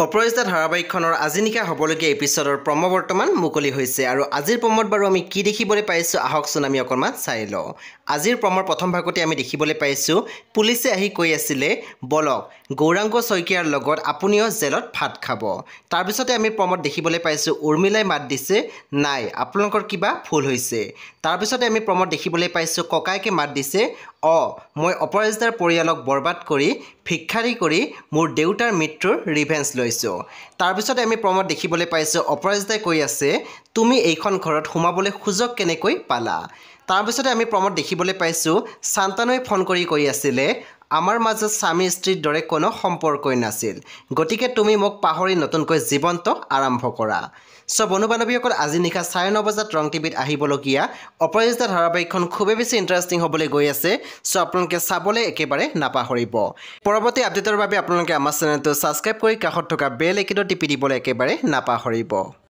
অপৰাজিতা ধাৰাবাহিকখনৰ আজি নিশা হ'বলগীয়া এপিছডৰ প্ৰম বৰ্তমান মুকলি হৈছে। আৰু আজিৰ প্ৰমত বাৰু আমি কি দেখিবলৈ পাইছোঁ আহকচোন আমি অকণমান চাই লওঁ। আজিৰ প্ৰমৰ প্ৰথম ভাগতে আমি দেখিবলৈ পাইছোঁ পুলিচে আহি কৈ আছিলে বলক গৌৰাংগ শইকীয়াৰ লগত আপুনিও জেলত ভাত খাব। তাৰপিছতে আমি প্ৰমত দেখিবলৈ পাইছোঁ উৰ্মিলাই মাত দিছে নাই আপোনালোকৰ কিবা ভুল হৈছে। তাৰপিছতে আমি প্ৰমত দেখিবলৈ পাইছোঁ ককায়েকে মাত দিছে অঁ মই অপৰাজিতাৰ পৰিয়ালক বৰবাদ কৰি ভিক্ষাৰী কৰি মোৰ দেউতাৰ মৃত্যুৰ ৰিভেঞ্চ লৈছোঁ। তাৰপিছতে আমি প্ৰমত দেখিবলৈ পাইছোঁ অপৰাজিতাই কৈ আছে তুমি এইখন ঘৰত সোমাবলৈ সুযোগ কেনেকৈ পালা? তাৰপিছতে আমি প্ৰমত দেখিবলৈ পাইছোঁ শান্তানুৱে ফোন কৰি কৈ আছিলে আমাৰ মাজত স্বামী স্ত্ৰীৰ দৰে কোনো সম্পৰ্কই নাছিল। গতিকে তুমি মোক পাহৰি নতুনকৈ জীৱনটো আৰম্ভ কৰা। চ' বন্ধু বান্ধৱীসকল আজি নিশা চাৰে ন বজাত ৰং টিভিত আহিবলগীয়া অপৰাজিতা ধাৰাবাহিকখন খুবেই বেছি ইণ্টাৰেষ্টিং হ'বলৈ গৈ আছে চ' আপোনালোকে চাবলৈ একেবাৰে নাপাহৰিব। পৰৱৰ্তী আপডেটৰ বাবে আপোনালোকে আমাৰ চেনেলটো ছাবস্ক্ৰাইব কৰি কাষত থকা বেল একেটো টিপি দিবলৈ একেবাৰে নাপাহৰিব।